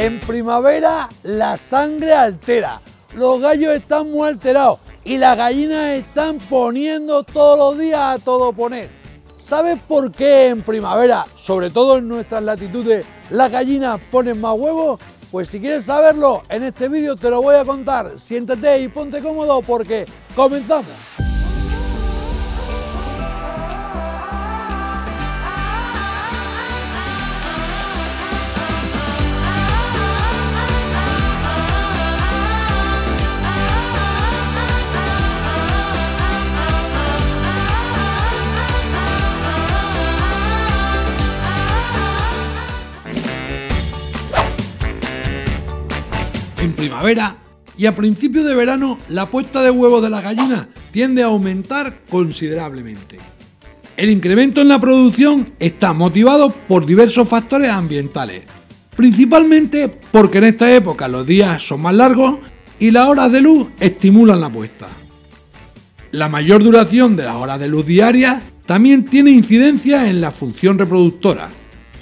En primavera la sangre altera, los gallos están muy alterados y las gallinas están poniendo todos los días a todo poner. ¿Sabes por qué en primavera, sobre todo en nuestras latitudes, las gallinas ponen más huevos? Pues si quieres saberlo, en este vídeo te lo voy a contar. Siéntate y ponte cómodo porque comenzamos. En primavera y a principios de verano la puesta de huevos de las gallinas tiende a aumentar considerablemente. El incremento en la producción está motivado por diversos factores ambientales, principalmente porque en esta época los días son más largos y las horas de luz estimulan la puesta. La mayor duración de las horas de luz diarias también tiene incidencia en la función reproductora.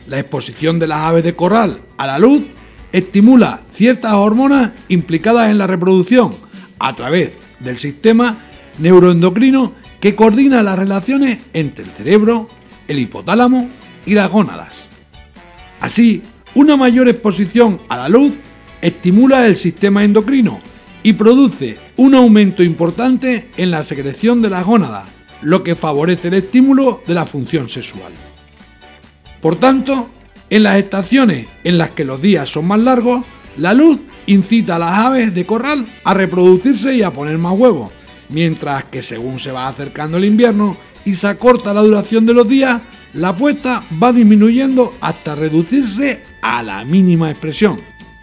La exposición de las aves de corral a la luz estimula ciertas hormonas implicadas en la reproducción a través del sistema neuroendocrino que coordina las relaciones entre el cerebro, el hipotálamo y las gónadas. Así, una mayor exposición a la luz estimula el sistema endocrino y produce un aumento importante en la secreción de las gónadas, lo que favorece el estímulo de la función sexual. Por tanto, en las estaciones en las que los días son más largos, la luz incita a las aves de corral a reproducirse y a poner más huevos, mientras que según se va acercando el invierno y se acorta la duración de los días, la puesta va disminuyendo hasta reducirse a la mínima expresión,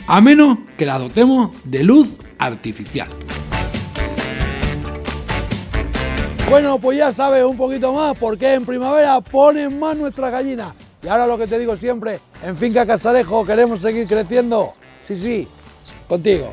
a menos que la dotemos de luz artificial. Bueno, pues ya sabes un poquito más porque en primavera ponen más nuestras gallinas. Y ahora lo que te digo siempre, en Finca Casarejo queremos seguir creciendo. Sí, sí, contigo.